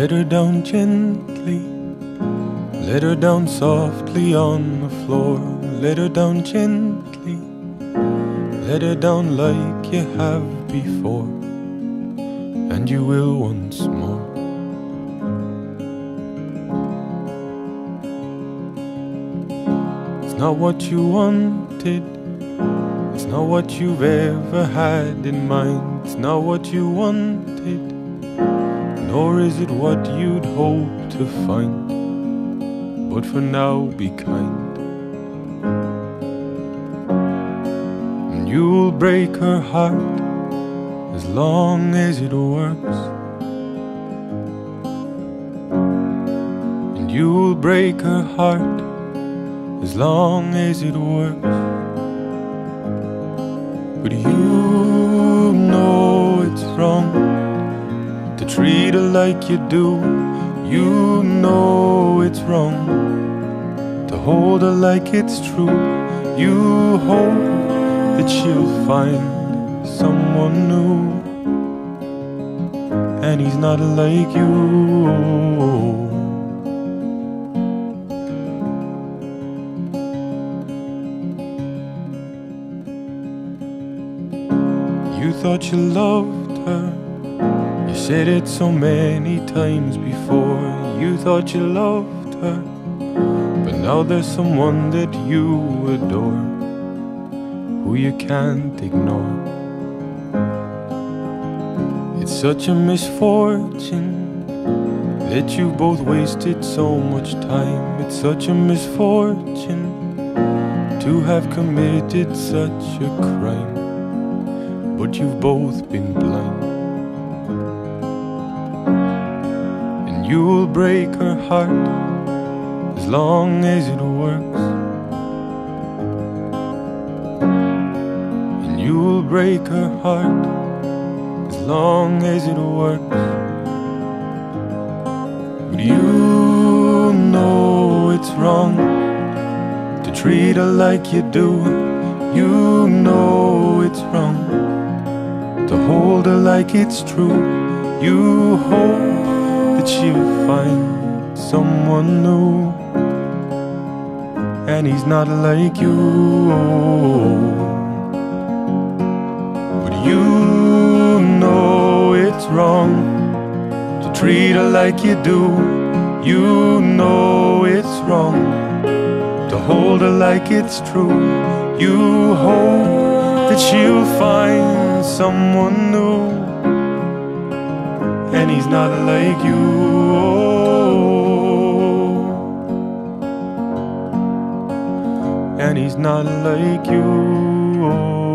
Let her down gently. Let her down softly on the floor. Let her down gently. Let her down like you have before. And you will once more. It's not what you wanted. It's not what you've ever had in mind. It's not what you wanted. Nor is it what you'd hope to find. But for now, be kind. And you'll break her heart as long as it works. And you'll break her heart as long as it works. But you treat her like you do. You know it's wrong to hold her like it's true. You hope that she'll find someone new, and he's not like you. You thought you loved her. You said it so many times before. You thought you loved her. But now there's someone that you adore, who you can't ignore. It's such a misfortune that you both wasted so much time. It's such a misfortune to have committed such a crime but you've both been blind. And you'll break her heart as long as it works. And you'll break her heart as long as it works. But you know it's wrong to treat her like you do. You know it's wrong to hold her like it's true. You hope that she'll find someone new, and he's not like you. But you know it's wrong to treat her like you do. You know it's wrong to hold her like it's true. You hope that she'll find someone new, and he's not like you. And he's not like you.